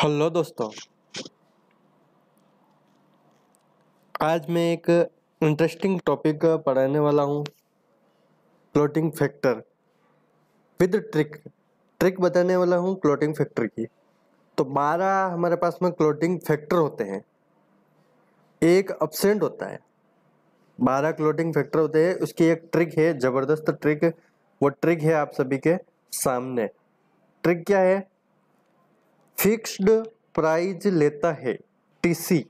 Hello दोस्तों। आज मैं एक इंटरेस्टिंग टॉपिक पढ़ाने वाला हूँ। Clotting factor with trick trick बताने वाला हूँ क्लोटिंग फैक्टर की। तो बारह हमारे पास में क्लोटिंग फैक्टर होते हैं। एक अपसेंट होता है। बारह क्लोटिंग फैक्टर होते हैं। उसकी एक ट्रिक है, ज़बरदस्त ट्रिक वो ट्रिक है आप सभी के सामने। ट्रिक क्या है? फिक्स्ड प्राइज लेता है टीसी,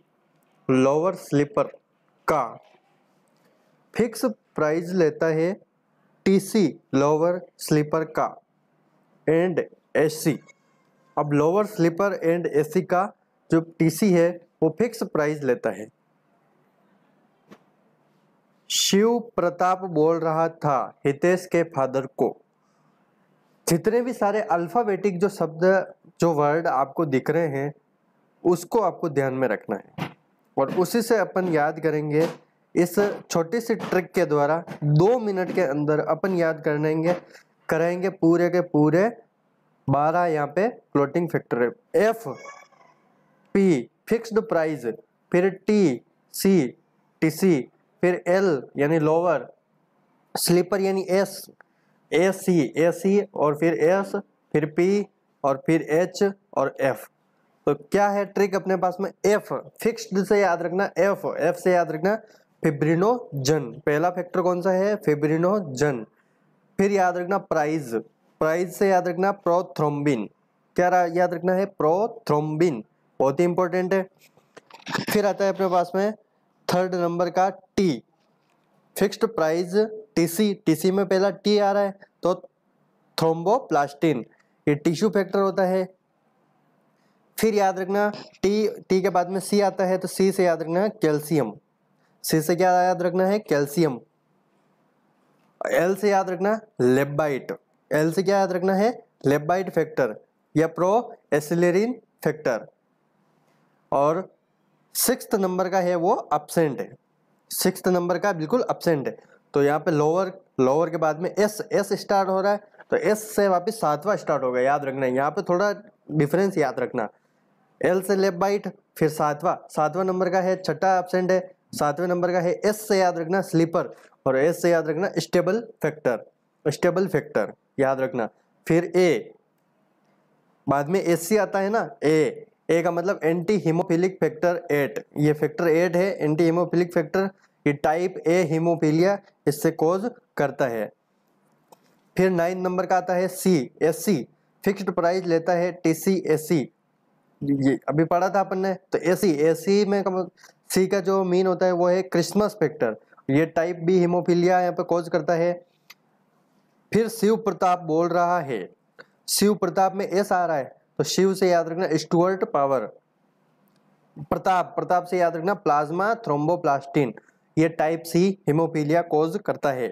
लोअर स्लीपर का। फिक्स प्राइज लेता है टीसी, लोअर स्लीपर का। And AC. अब लोअर स्लीपर एंड एसी का जो टीसी है, वो फिक्स प्राइस लेता है। शिव प्रताप बोल रहा था हितेश के फादर को। जितने भी सारे अल्फाबेटिक जो शब्द, जो वर्ड आपको दिख रहे हैं, उसको आपको ध्यान में रखना है। और उसी से अपन याद करेंगे, इस छोटी सी ट्रिक के द्वारा दो मिनट के अंदर अपन याद करेंगे करेंगे पूरे के पूरे बारह यहाँ पे floating factor F P fixed price फिर टी सी टी सी फिर एल यानी लोअर स्लीपर यानी S A C A C और फिर एस फिर पी और फिर एच और एफ़ तो क्या है ट्रिक अपने पास में? एफ़ फिक्स्ड से याद रखना एफ़ एफ़ से याद रखना फिब्रिनोजन पहला फैक्टर कौन सा है? फिब्रिनोजन फिर याद रखना प्राइज प्राइज से याद रखना प्रोथ्रोम्बिन क्या याद रखना है? प्रोथ्रोम्बिन बहुत ही इंपॉर्टेंट है। फिर आता है अपने पास में थर्ड नंबर का T fixed price TC TC में पहला टी आ रहा है तो थ्रोम्बोप्लास्टिन, ये टिश्यू फैक्टर होता है। फिर याद रखना टी टी के बाद में सी आता है तो सी से याद रखना है कैल्शियम। सी से क्या याद रखना है? कैल्शियम। एल से याद रखना लेबाइट एल से क्या याद रखना है? लेबाइट फैक्टर या प्रो एसिलेरिन फैक्टर। और सिक्स नंबर का है वो अपसेंट है। सिक्स नंबर का बिल्कुल अपसेंट है। तो यहाँ पे लोअर लोअर के बाद में एस एस स्टार्ट हो रहा है तो एस से वापस सातवां स्टार्ट होगा, याद रखना, यहाँ पे थोड़ा डिफरेंस याद रखना। एल से लेफ़्ट बाइट फिर सातवां सातवां नंबर का है, छठा अपसेंट है, सातवें नंबर का है एस से याद रखना स्लीपर और एस से याद रखना स्टेबल फैक्टर स्टेबल फैक्टर याद रखना। फिर ए बाद में एस सी आता है ना ए ए का मतलब एंटी हीमोफिलिक फैक्टर एट ये फैक्टर एट है एंटी हीमोफिलिक फैक्टर ये टाइप ए हीमोफीलिया इससे कोज करता है। फिर नाइन नंबर का आता है C S C fixed price लेता है टी सी एस सी ये अभी पढ़ा था अपन ने तो ए सी ए सी में सी का जो मीन होता है वो है क्रिसमस फैक्टर ये टाइप बी हीमोफीलिया यहाँ पे कोज करता है। फिर शिव प्रताप बोल रहा है। शिव प्रताप में एस आ रहा है तो शिव से याद रखना स्टुअर्ट पावर प्रताप प्रताप से याद रखना प्लाज्मा थ्रोम्बोप्लास्टिन। ये टाइप सी हिमोफीलिया कोज करता है।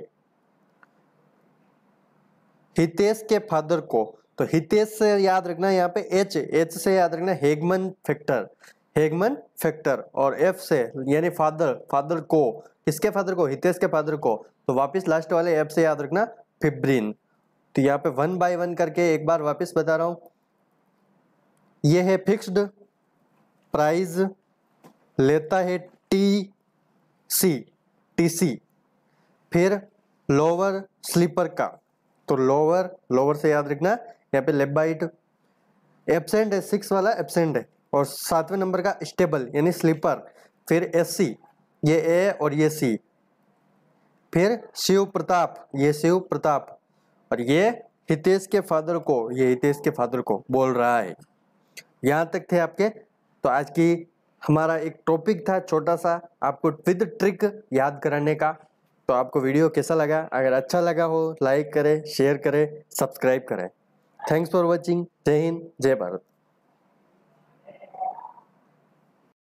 हितेश के फादर को तो हितेश से याद रखना यहाँ पे एच एच से याद रखना हेगमन फैक्टर हेगमन फैक्टर और एफ़ से, यानी फादर फादर को, किसके फादर को? हितेश के फादर को। तो वापस लास्ट वाले एफ़ से याद रखना फिब्रिन तो यहाँ पे वन बाय वन करके एक बार वापस बता रहा हूँ। ये है फिक्स्ड प्राइस लेता है टी सी टी सी फिर लोअर स्लीपर का। तो लोअर लोअर से याद रखना, यहाँ पे लेफ़्ट बाइट एबसेंट है सिक्स वाला एबसेंट है, और सातवें नंबर का स्टेबल यानी स्लीपर फिर एस सी ये ए और ये सी फिर शिव प्रताप, ये शिव प्रताप, और ये हितेश के फादर को, ये हितेश के फादर को बोल रहा है। यहाँ तक थे आपके तो आज की हमारा एक टॉपिक था छोटा सा, आपको विद ट्रिक याद कराने का। तो आपको वीडियो कैसा लगा? अगर अच्छा लगा हो लाइक करें शेयर करें सब्सक्राइब करें। थैंक्स फॉर वॉचिंग जय हिंद जय भारत